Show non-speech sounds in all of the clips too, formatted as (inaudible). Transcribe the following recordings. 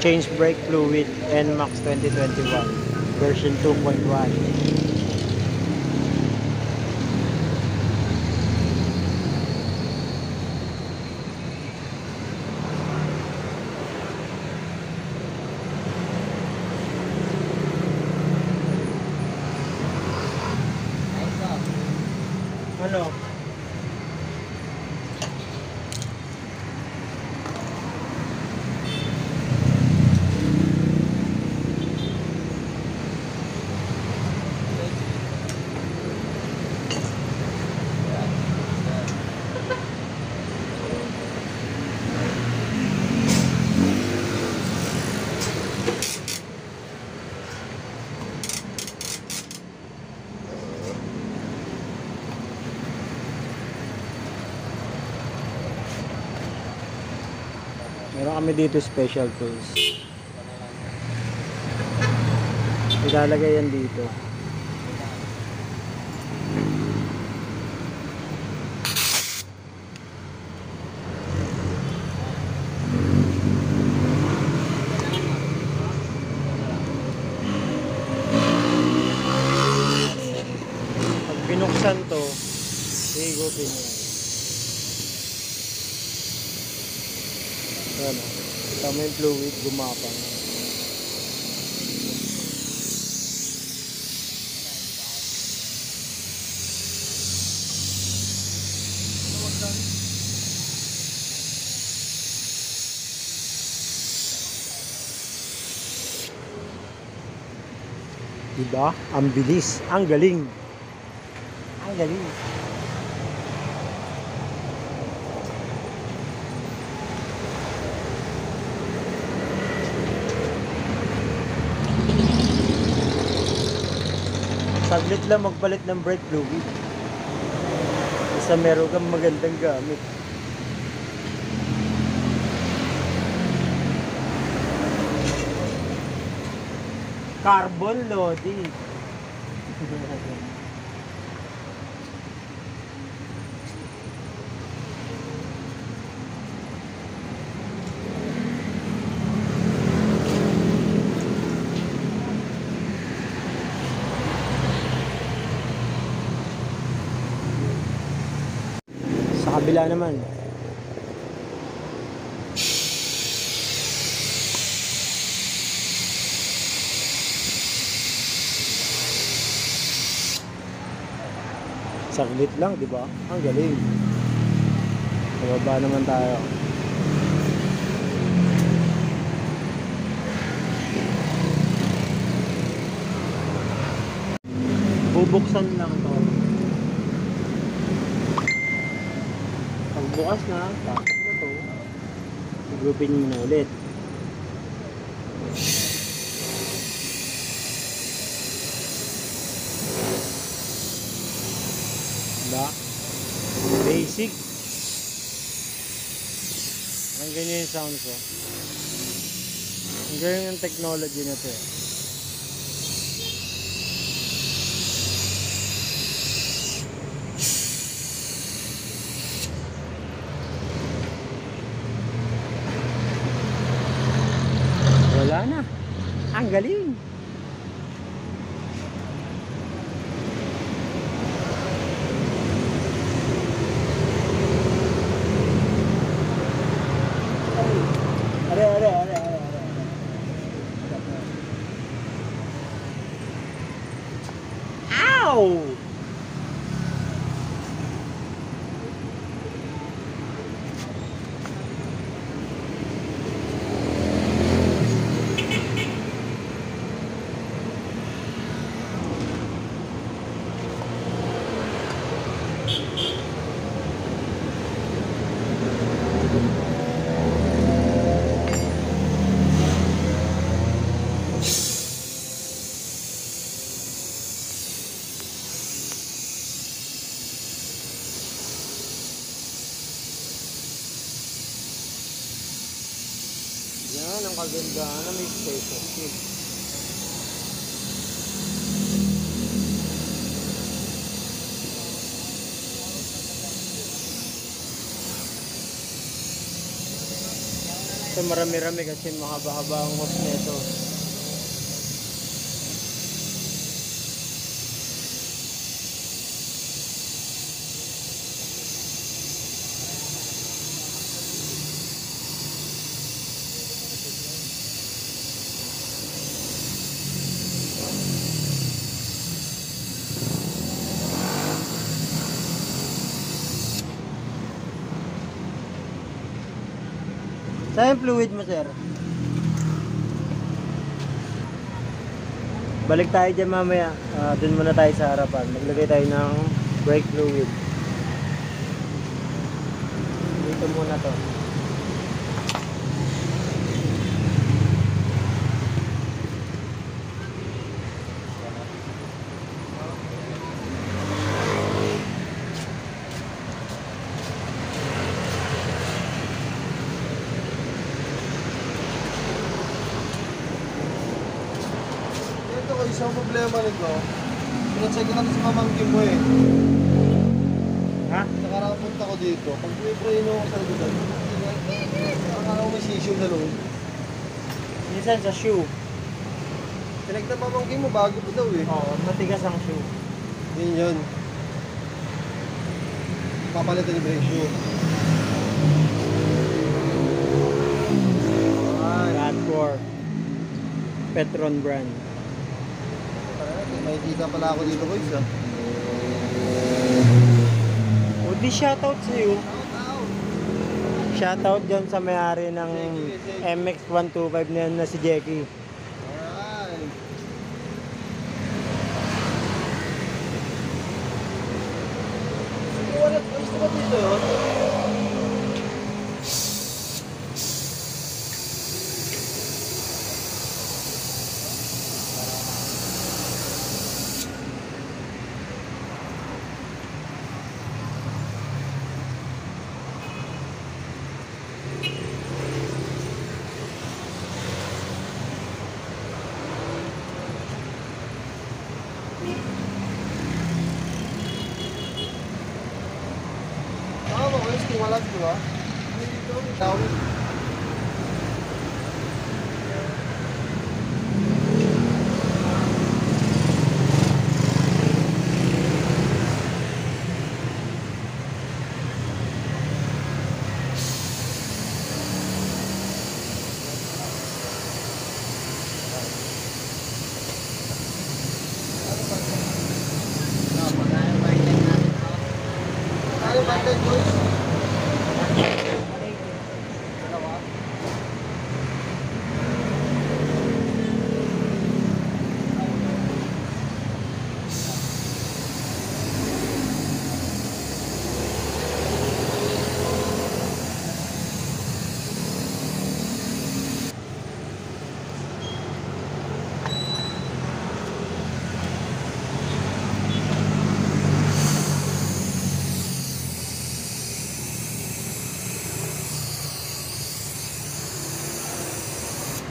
change brake fluid NMAX 2021 version 2.1 dito special tools. Ilalagay yan dito. Pag binuksan to, higutin mo. Yan mo yung fluid gumapang. Diba? Ang bilis. Ang galing. Ang galing. Saglit lang magpalit ng brake fluid. Basta meron kang magandang gamit. Carbon loading. (laughs) Sa kabila naman. Saglit lang, di ba? Ang galing. Pababa naman tayo. Bubuksan lang to. Pagbukas na, na to. Groupin mo na ulit. Diba? Basic. Ang ganyan yung sound ko. Ang ganyan yung technology na to eh. Wala na. Ang galing. Kagandahan na may special tip. Ito marami-rami kasi mahaba-haba ang hose nito. Saan yung fluid mo, sir? Balik tayo dyan mamaya. Ah, Doon muna tayo sa harapan. Maglagay tayo ng brake fluid. Dito muna to. Ito ko, isang problema nito. Pinacheck natin sa pamangkin mo eh. Ha? Nakarapunta ko dito. Pag pray-pray mo ako sa lugar, akala ko may sisyo sa loob. Minsan sa shoe. Tinag na pamangkin mo, bago pa daw eh. Oo, matigas ang shoe. Yun yun. Papalitan yung brake shoe. God Petron brand. may kita pala ako dito boys ah. O di shoutout sa iyo. Shoutout dyan sa may-ari ng MX125 na yan na si Jackie. Ah, makulis kung wala dito ba? Tawid. Ano ba tayo boys? Dalawa.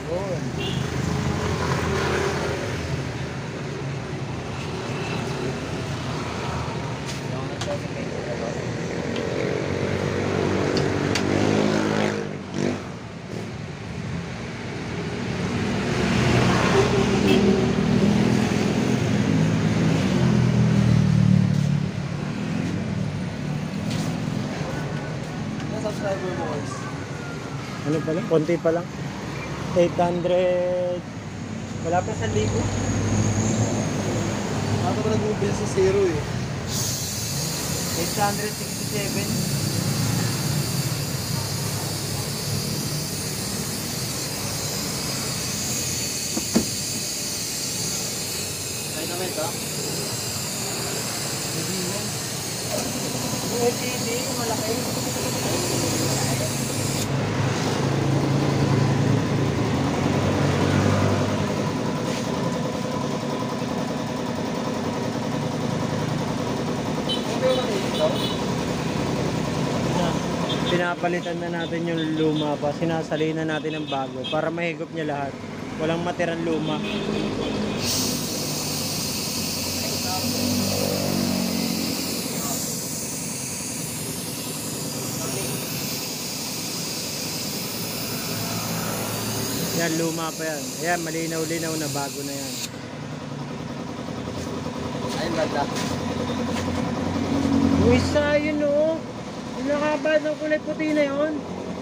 Yun. Ano subscriber mo guys? Ano pa lang? Konti pa lang. 800... Wala pa sa libo. Ako ba nag-umpisa sa zero eh? 867. Kaya naman ito? LCD, malaki. Pinapalitan na natin yung luma pa. Sinasali na natin ng bago para mahigop niya lahat. Walang matirang luma. Yan, luma pa yan. Ayan, malinaw-linaw na bago na yan. Ayun, banda. Yung isa, yun o. Yung nakabad ng kulay puti na yun.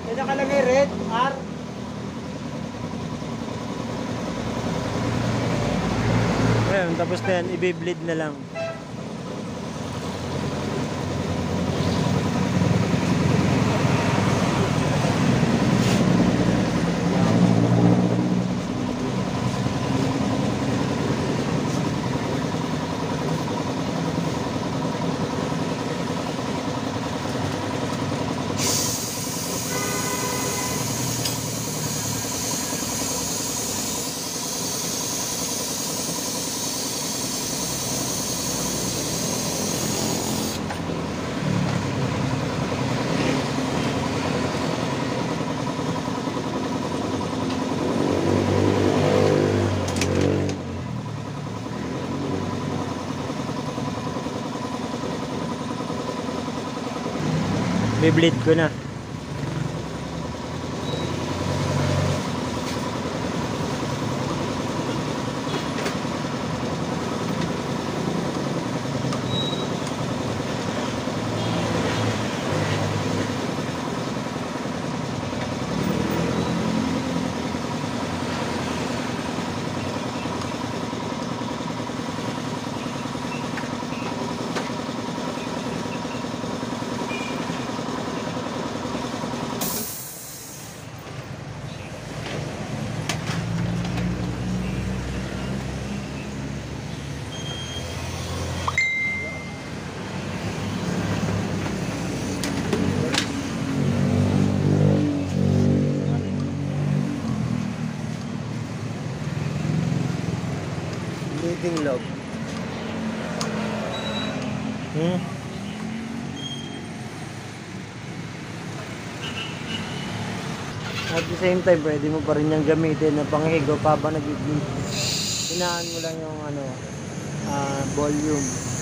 Yung nakalagay red, R. Ayun, tapos na yan, i-bleed na lang. I-bleed ko na. Same time, pwede mo pa rin yung gamitin na panghigo pa ba nag-bleed. Hinaan mo lang yung ano, ah, volume.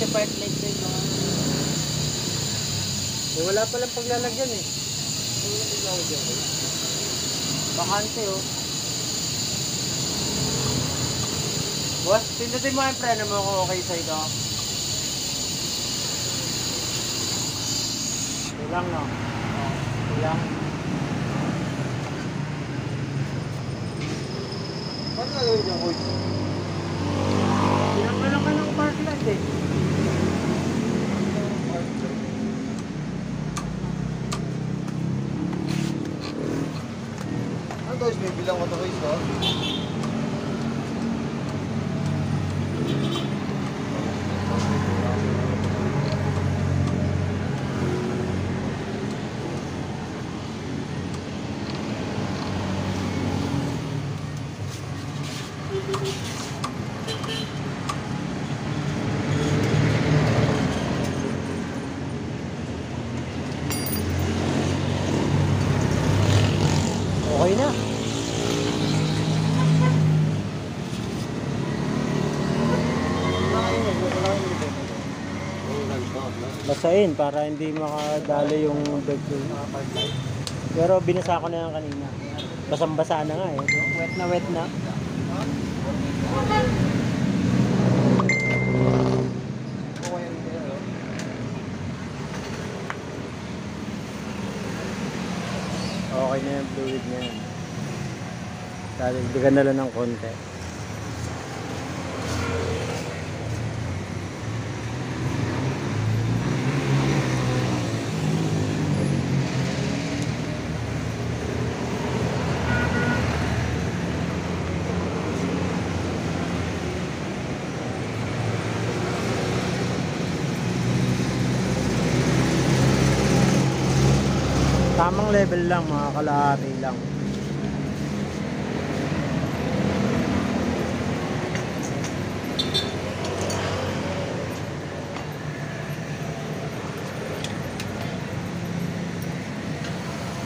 Eh, wala naman siya part light din mga Eh, wala palang paglalagyan eh. Bakante oh. Boss, pindutin mo yung preno mo kung okay sa ito. Kulang no? Kulang. Paano gagawin dyan, Koy? Pinanggalan ka ng park light eh. Ano guys, may bilang ko Basahin para hindi makadali yung bag ko. Pero binasa ko na yan kanina. Basang-basa na nga eh. Wet na wet na. Okay na yung fluid niya. Dadagdagan na lang ng konti. Tamang level lang, mga kalahati lang.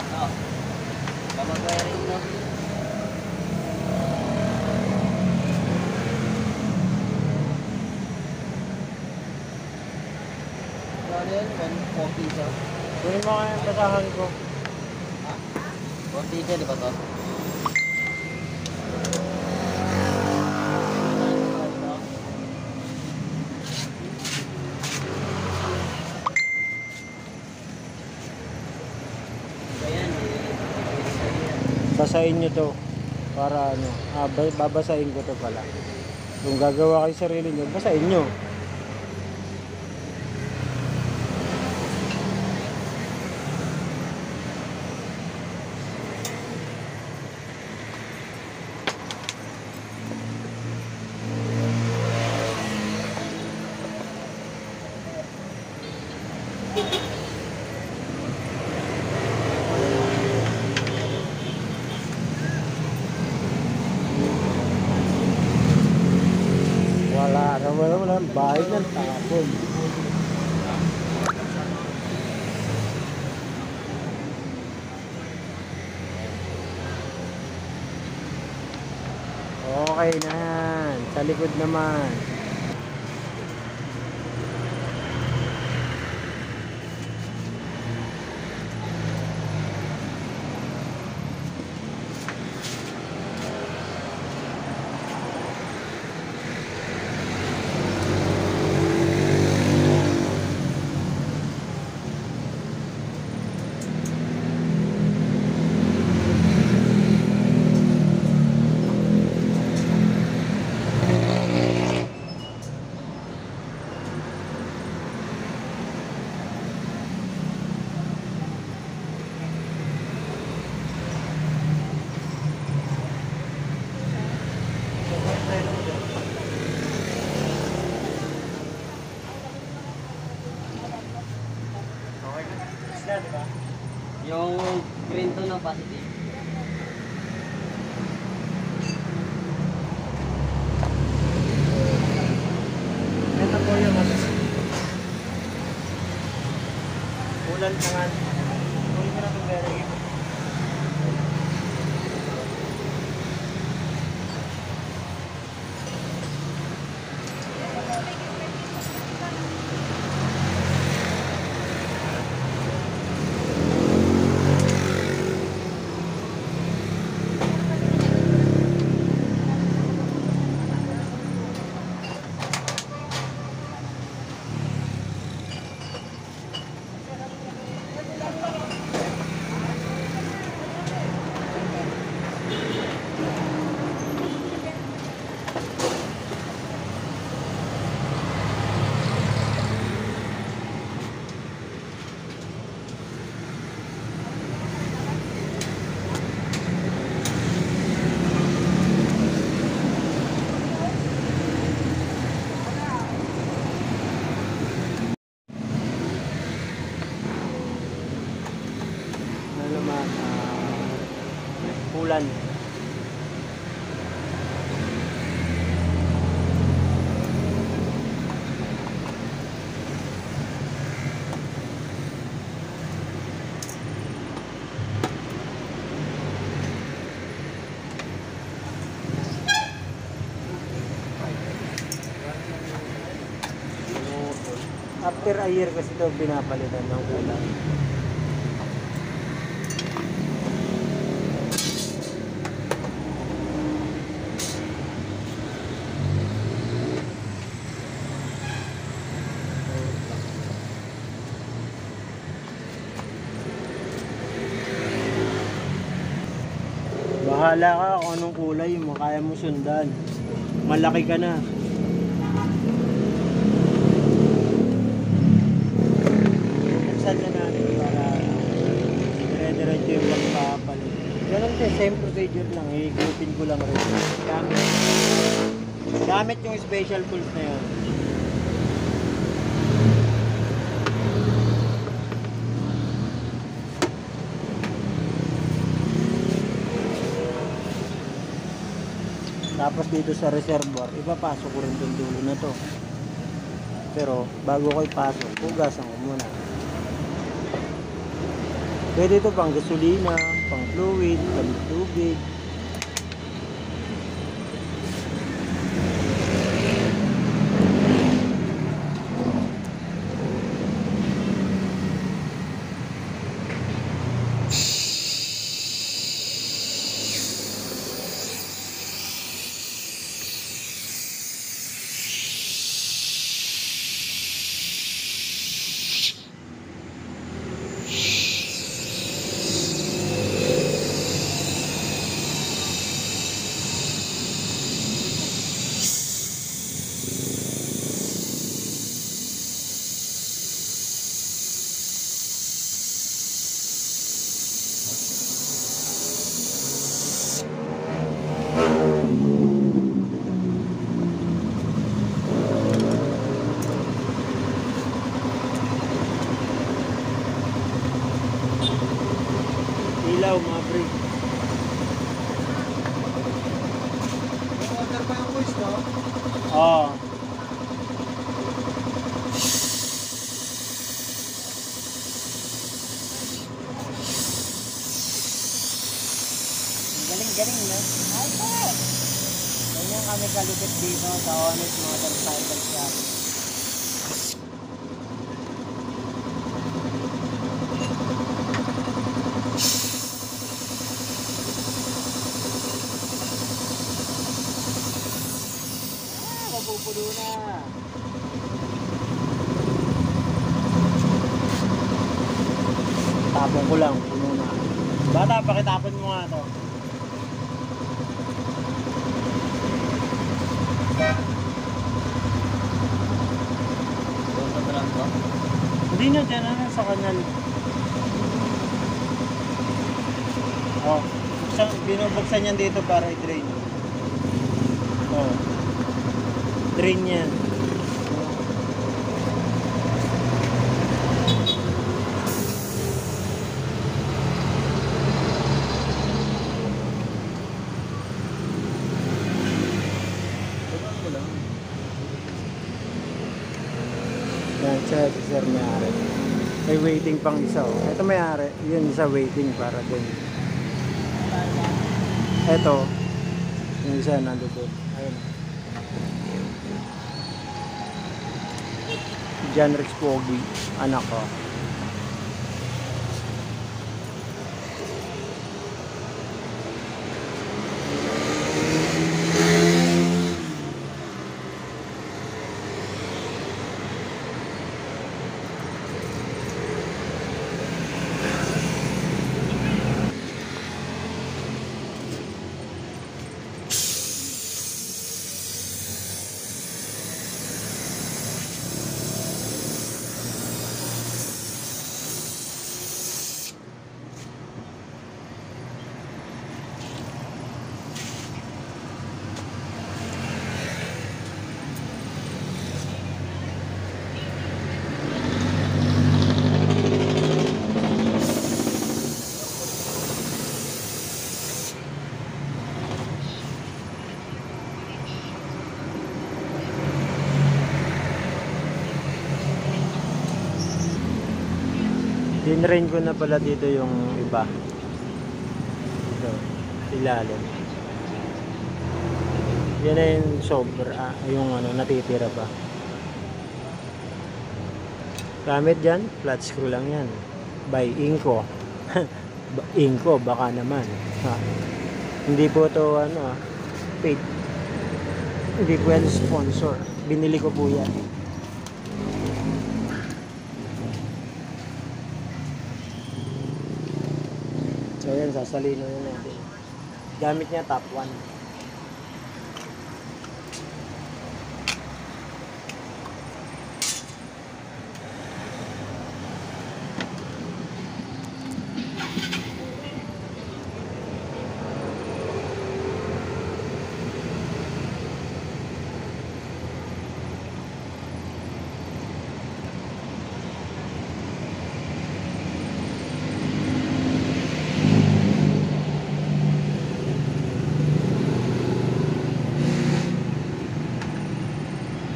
Oo. Kapag wiring no? Yan? 140 isa. Kunin mo kaya yung basahan ko. Siya, di ba to? Basahin nyo to. Para ano, ah, ba- babasahin ko to pala. Kung gagawa kayo sarili nyo, basahin nyo. Wala, Bayad ng tapon. Okay na yan. Sa likod naman. After a year kasi ito pinapalitan ng kulay. Bahala ka kung anong kulay mo, kaya mo sundan. Malaki ka na. Buksan na natin para dire-diretso yung pagpapalit. Ganun din, same procedure lang. Higupin ko lang rin. Gamit, gamit yung special tools na yun. Tapos dito sa reservoir, ipapasok ko rin yung dulo na to. Pero bago ko ipasok, hugasan ko muna. Pwede ito pang gasolina, pang fluid, pang tubig. Ilaw, mga pre. May water pa yung boys, no? Oo. Galing-galing na. Ay, po! Ganyan kami kalupit dito sa Honest Motorcycle Shop. Ah, mapupulo na. Tapon ko lang, puno na. Bata, pakitapon mo nga to. Doon sa Taranto. Hindi na dyan, ano, sa kanal. Oh, buksan, binubuksan yan dito para i-drain. Oh. Drain yan. Doon ko lang. Yan, siya, si sir may-ari. May waiting pang isa. Oh. Ito may-ari. Yun, isa waiting para din. Ito. Yung isa nando doon. Ayun. John Rex Pogi. Anak ko. Dinrain ko na pala dito yung iba. Ito, ilalim. Yan na yung sobra, ah, yung ano, natitira pa. Gamit dyan, flat screw lang yan. By Inco. (laughs) Ba- Inco, baka naman. Ha? Hindi po to ano ah, paid. Hindi po yan sponsor. Binili ko po yan. Sasalino na natin. Gamit niya top 1.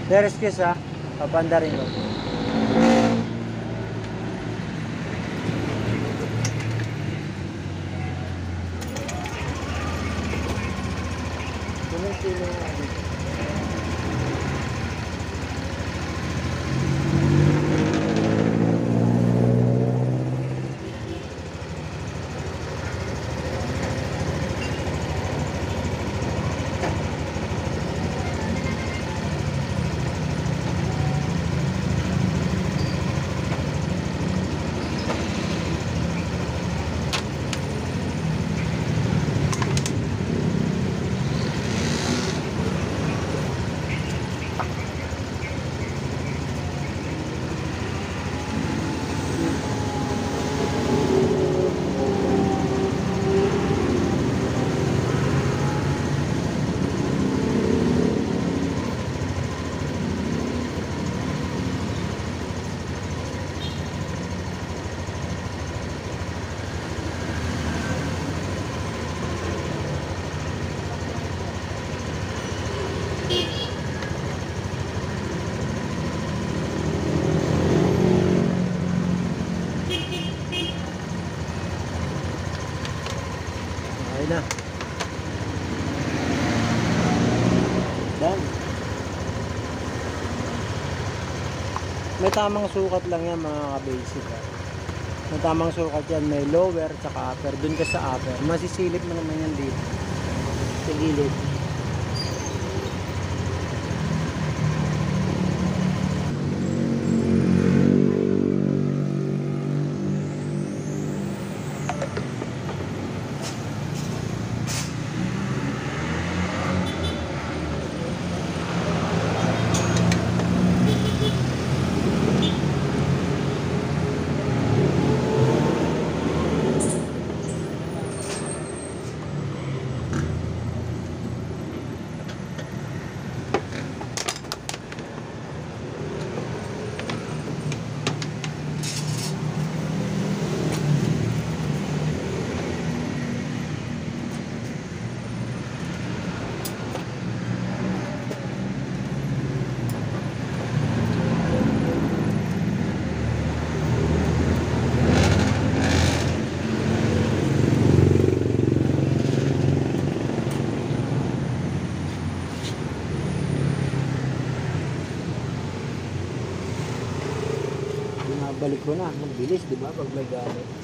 There's kiss ha. Papanda rin ko. Tuloy sila nga dito. Okay na. Done. May tamang sukat lang yan mga ka-basic. ah. May tamang sukat yan. May lower tsaka upper. Doon ka sa upper. Masisilip mo naman yan dito. Sa gilid. Binabalik ko na. Magbilis, di ba? Pag may gamit.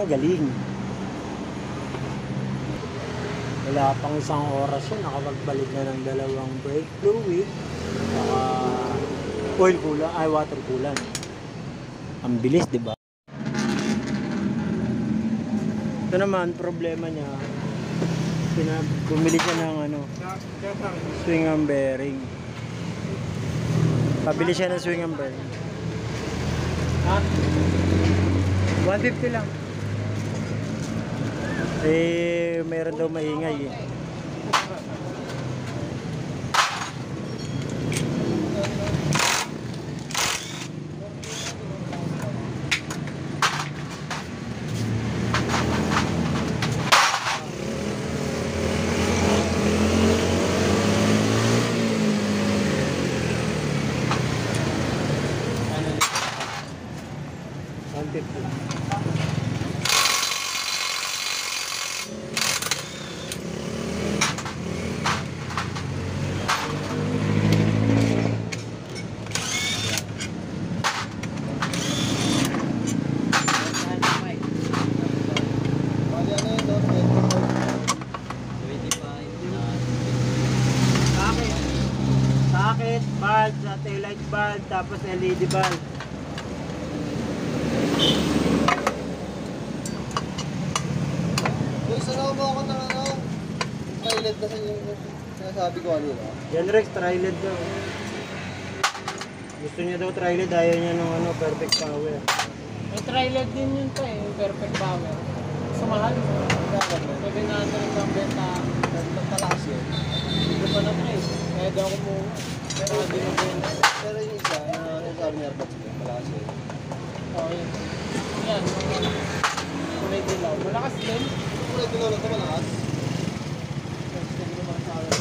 Ang galing. Wala pang isang oras yun. Nakapagbalik na ng dalawang brake fluid. Saka oil coolant, ay water coolant. Ang bilis, di ba? Ito naman, problema niya. Pina, bumili siya ng ano, swing arm bearing. Pabili siya ng swing arm bearing. Ha? 150 lang. Eh, meron daw maingay eh. One fifty. Bali ano yun doon? Sakit. Sakit, bulb, sa taillight bulb, tapos LED bulb. Uy, sana mo ako ng ano? Pilot kasi yung sinasabi ko kanina. Yan Rex, triled daw. Gusto niya daw triled, ayaw niya ng ano, perfect power. May trailer din yun pa eh, perfect power. Sa mahal. Sabi na natin ang benta ng talas yun. Hindi pa na try. Kaya daw ako mo. Pero hindi benta. Pero yung isa, na niya airpods ko, malakas yun. Oo yun. Yan. Kulay. Malakas din. Kulay dilaw lang ito, malakas. Kasi hindi naman sa akin.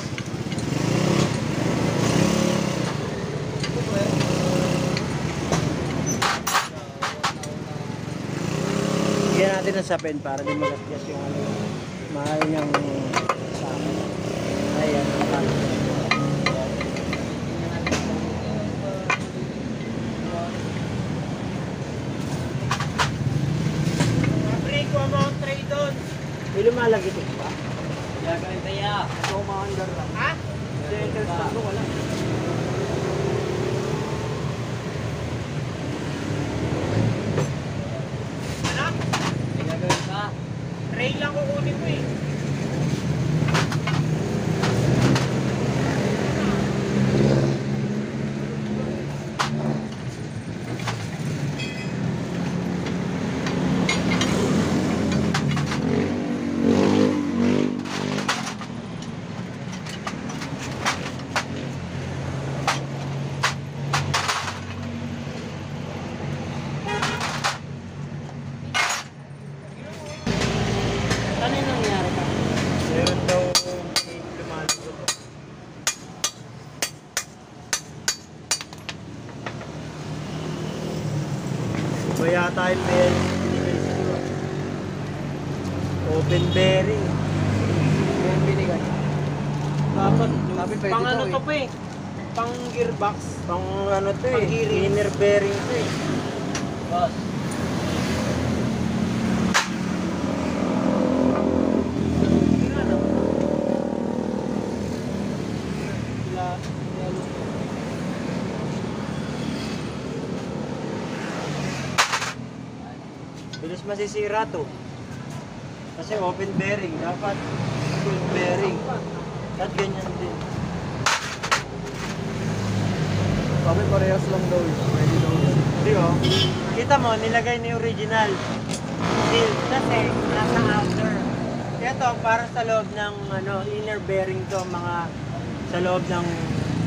Bigyan natin ng sapin para di magasgas yung ano, mahal niyang sa akin. Ayan, mahal. Rico, amount tray doon. May lumalagitik pa? Gagawin kaya. Ito umaandar lang. Ha? Center stand ko wala. Anak? May gagawin ka? Tray lang kukunin ko eh. Ano yung nangyari ka? Meron daw may lumalagot. Iba yata yung bearing na binigay sa'yo. ah. Open bearing. Yung binigay. Dapat, Sabi pwede pang ano daw to eh. pa eh. Pang gearbox. Pang ano to eh, Pang-gearing. inner bearing to eh. Boss. Bilis masisira to. Kasi open bearing, dapat full bearing. At ganyan din. Sabi parehas lang daw yun. Pwede daw yun. Di oh. Kita mo, nilagay na yung original. Seal. Kasi, nasa outer. Ito, para sa loob ng ano, inner bearing to, mga sa loob ng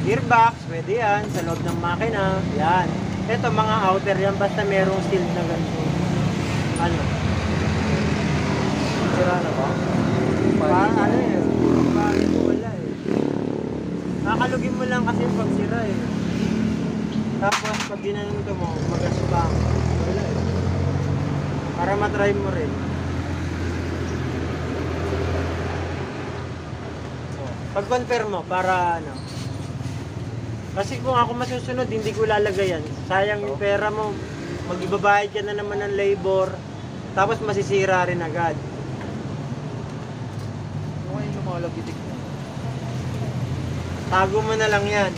gearbox, pwede yan. Sa loob ng makina, yan. Ito, mga outer yan, basta merong seal na ganito. Ano? Sira na ba? Pa, ano eh, mo wala eh. Kakalugin mo lang kasi pag sira eh. Tapos pag ginanito mo, magaspang. Wala eh. Para matry mo rin. Oh, Pag-confirm mo, para ano. Kasi kung ako masusunod, hindi ko lalagay yan. Sayang yung pera mo. Mag-ibabayad ka na naman ng labor. Tapos masisira rin agad. Ngayon lumalagitik na. Tago mo na lang yan.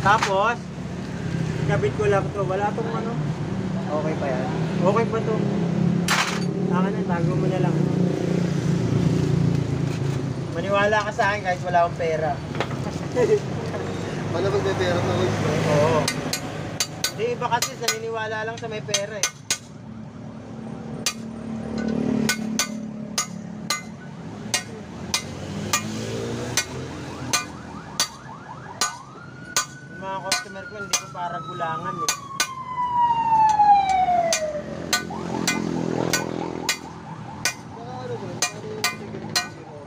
Tapos, kabit ko lang to. Wala tong ano. Okay pa yan. Okay pa to. Saka na, tago mo na lang. Maniwala ka sa akin kahit wala akong pera. Malamang may pera na? Oo. Di iba kasi naniniwala lang sa may pera eh. Yung mga customer ko hindi ko para gulangan eh. Saka ano ba, ano yung ticket ng zero?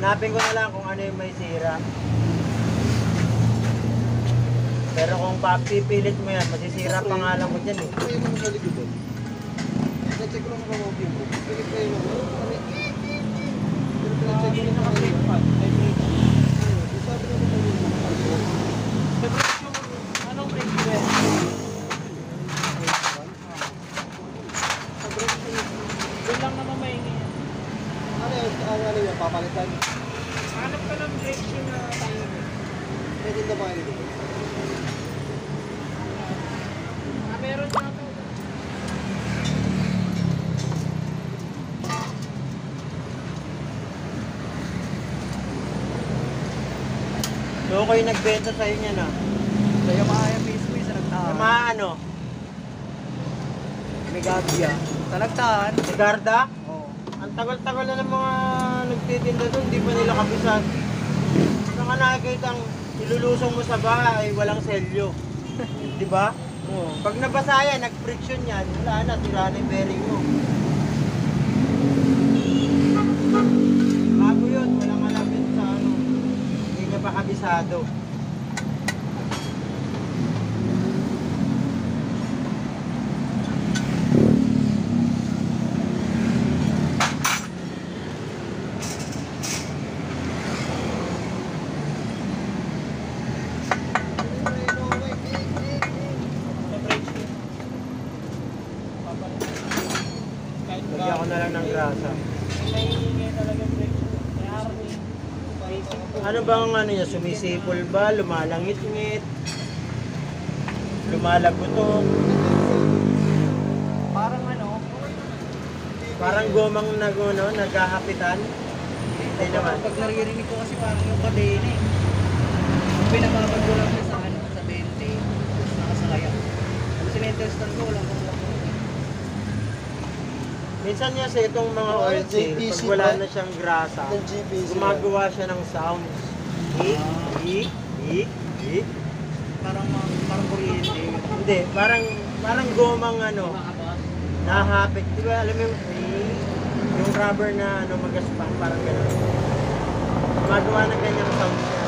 Hanapin ko na lang kung ano yung may sira. Pero kung papipilit mo yan, masisira pa nga lang mo dyan eh. May mga maligod doon. Na-check ko lang kung mga mo. Pilit kayo lang. Ano? Ano? Pero pina-check ko lang Naka kung brake ano. pad. May brake. Yung Sabi naman kami yung mga Sa brake yung, anong brake ko eh? Sa brake ko yun. Doon lang naman maingi. Ano yun? Ang ano yun? Papalitan? Hanap ka ng brake shoe na tayo. May tinda ba kayo dito? Ah, meron siya ito. Ako yung nagbenta sa'yo niyan ah. Sa Yamaha mismo yung sa Sa mga ano, May Gabia. Sa nagtaan. si Garda, Oo. ang tagal-tagal na ng mga nagtitinda doon, di pa nila kapisan. Saan ka nakikita ang ilulusong mo sa bahay, walang selyo. (laughs) di ba? Oo. Pag nabasa yan, nag-friction yan, wala na, tira na yung bearing mo. Bago yun, walang alam yun sa ano, hindi niya pa kabisado. Sa brake shoe. Papalit. Kahit Lagyan ko na lang ng grasa. May ingay talaga brake shoe. May army. Basic to. Ano niya, sumisipol ba, lumalangit-ngit, lumalagutok, Parang ano, parang gomang nag, ano, naghahapitan? Hindi naman. Pag naririnig ko kasi parang yung kadena eh. Lang siya sa ano, sa 20, nakasakay ako. Ang simenterstan ko, walang Minsan niya sa itong mga oil JPC pag wala na siyang grasa, gumagawa siya ng sounds. Ik, ik, ik, ik. Parang, parang kuryente. Hindi, parang, parang gomang ano, Nakabas. nahapik. Di ba, alam mo yung, yung rubber na ano, magaspang, parang gano'n. Gumagawa ng ganyang sound